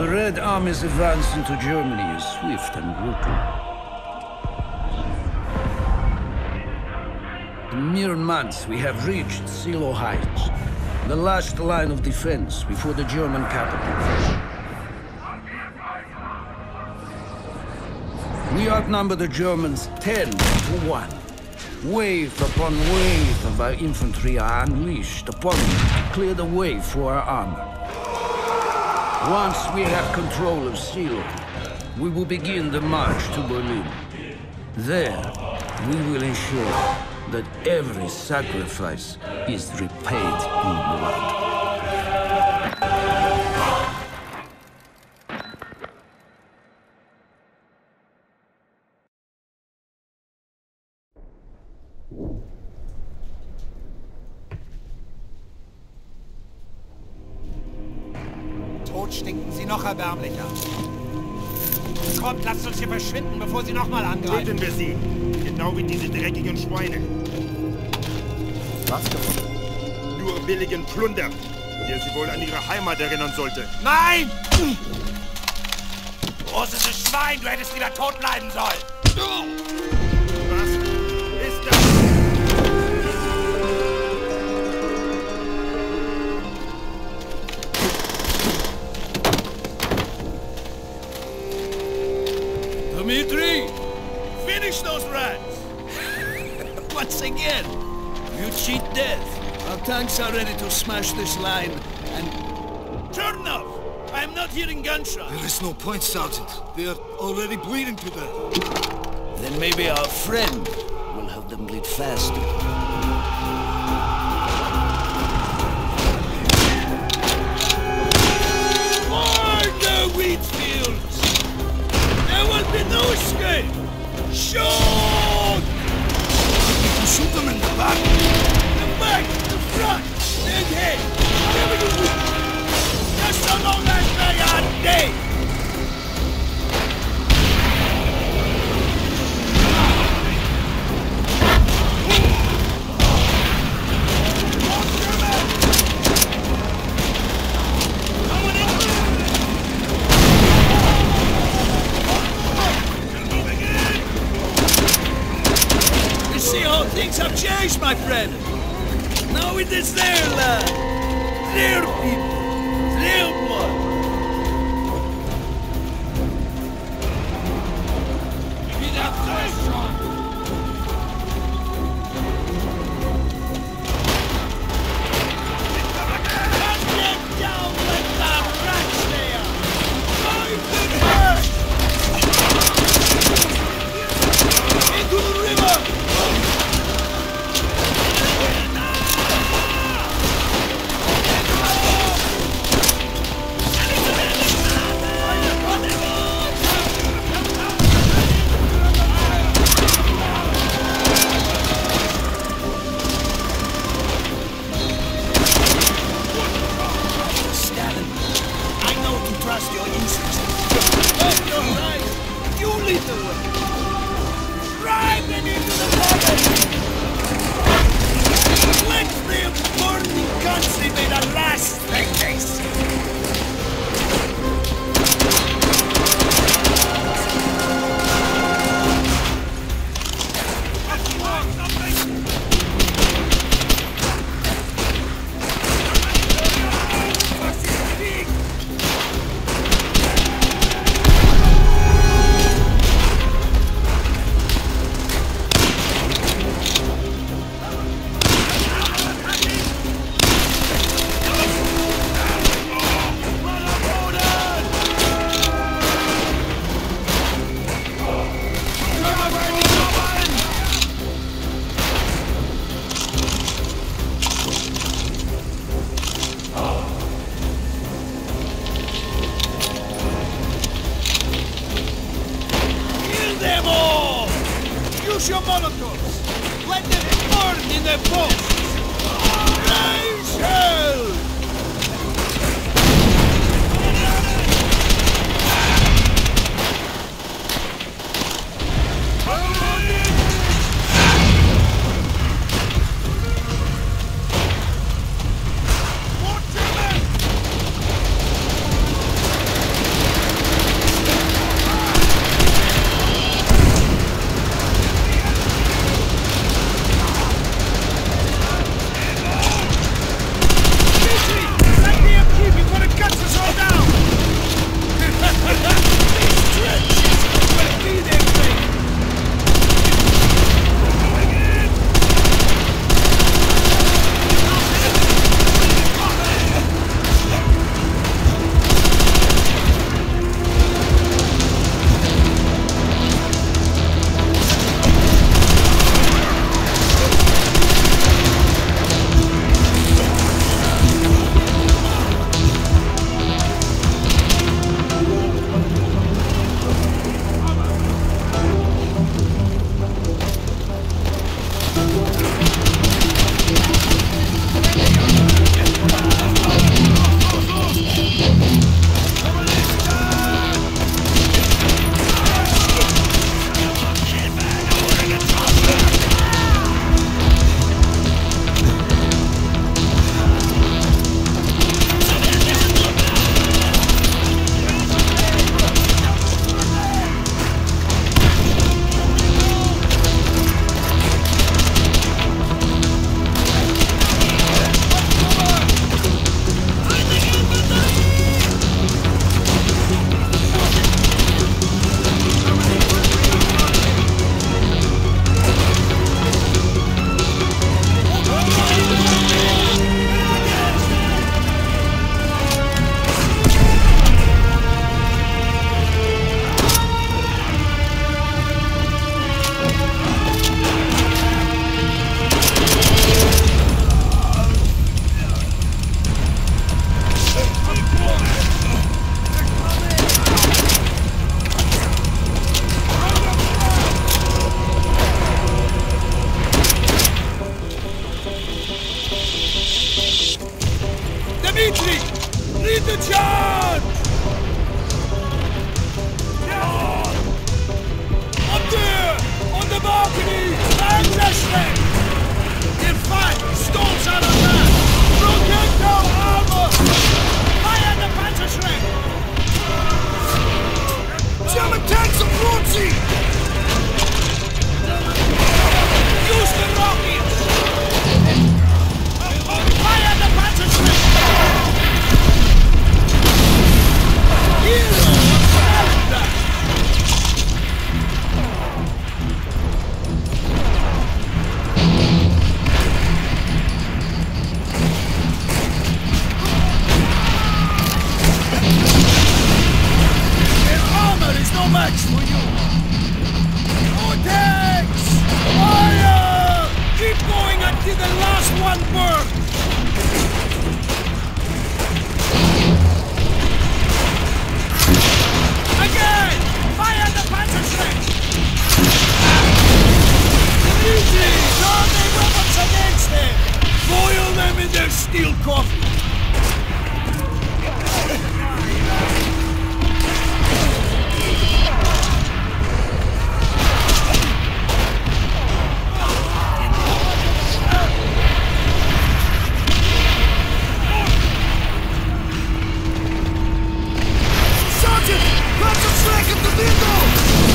The Red Army's advance into Germany is swift and brutal. In mere months, we have reached Seelow Heights, the last line of defense before the German capital. We outnumber the Germans 10 to 1. Wave upon wave of our infantry are unleashed upon them to clear the way for our armor. Once we have control of Seelow, we will begin the march to Berlin. There, we will ensure that every sacrifice is repaid in blood. Tot stinken sie noch erbärmlicher. Kommt, lasst uns hier verschwinden, bevor sie nochmal angreifen. Töten wir sie. Genau wie diese dreckigen Schweine. Was gefunden? Nur billigen Plunder, der sie wohl an ihre Heimat erinnern sollte. Nein! Großes Schwein, du hättest wieder tot bleiben sollen. Dmitri, finish those rats! Once again, you cheat death. Our tanks are ready to smash this line, and... Chernov! I am not hearing gunshots. There is no point, Sergeant. They are already bleeding to death. Then maybe our friend will help them bleed faster. Things have changed, my friend. Now it is their land, their people, their Please. don't Use your molotovs! Let them burn in their boats! Raise hell! Dmitri! Lead the charge! Up there! On the balcony! And Leslie! They're fine! Stones out of that! Our armor! Fire the Panzerschreck! German tanks approaching! Use the rockets! Fire the Panzerschreck! Hero! Steel coffee! Sergeant! Panzerschreck at the window!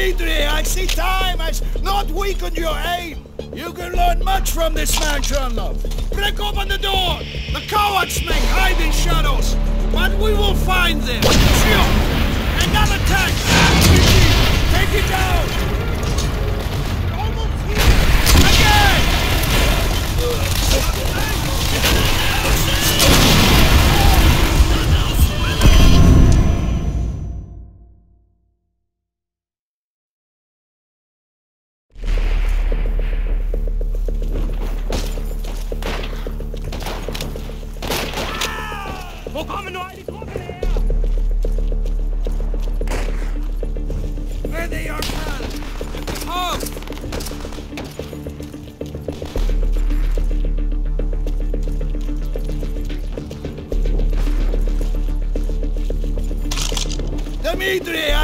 Dimitri, I see time has not weakened your aim. You can learn much from this man, Chernov. Break open the door. The cowards may hide in shadows, but we will find them. Another tank. Take it down.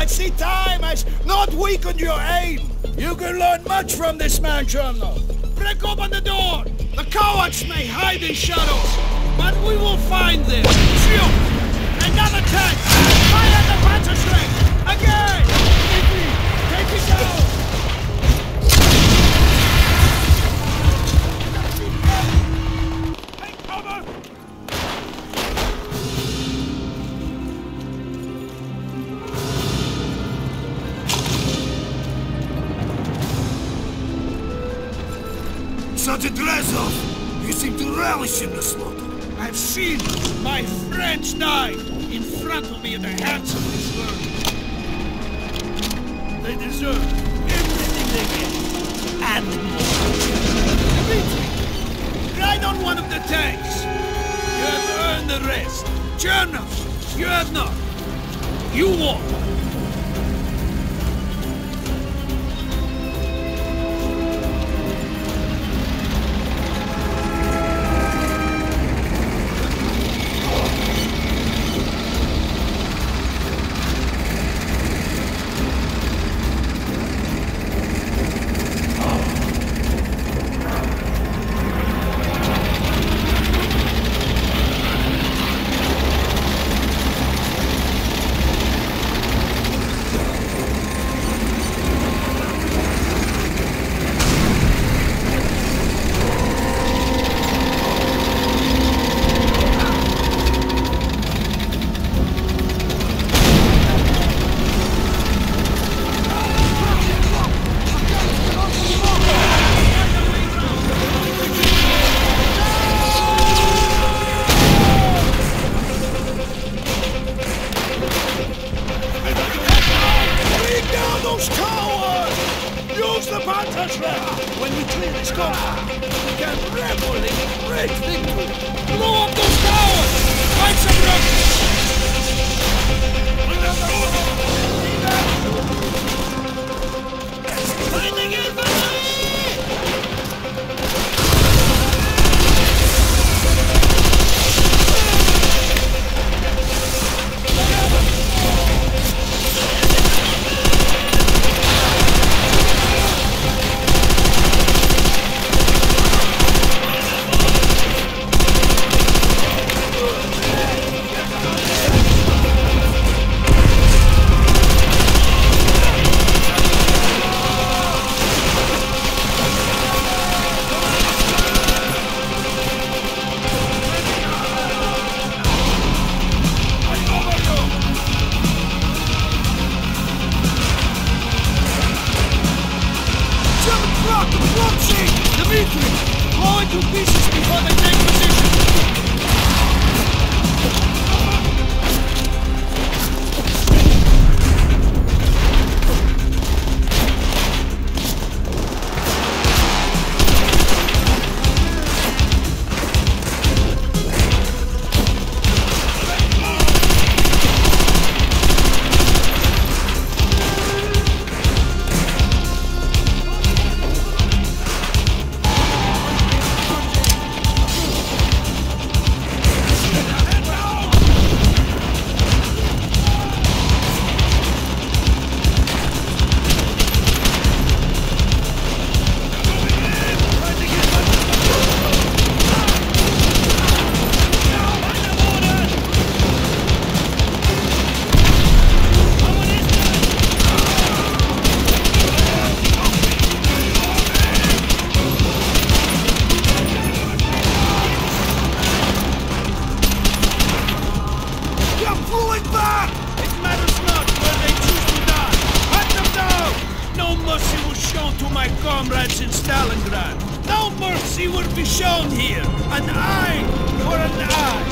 See time has not weakened your aim. You can learn much from this man, Chernov. Break open the door. The cowards may hide in shadows, but we will find them. Shoot! Another tank! Fire the Panzerschreck! Again! Take it down! Sergeant Reznov! You seem to relish in the slaughter. I've seen my friends die in front of me at the hands of this world. They deserve everything they get, and more. Dimitri, ride on one of the tanks. You have earned the rest. Chernov, you have not. You won. comrades in Stalingrad. No mercy will be shown here. An eye for an eye.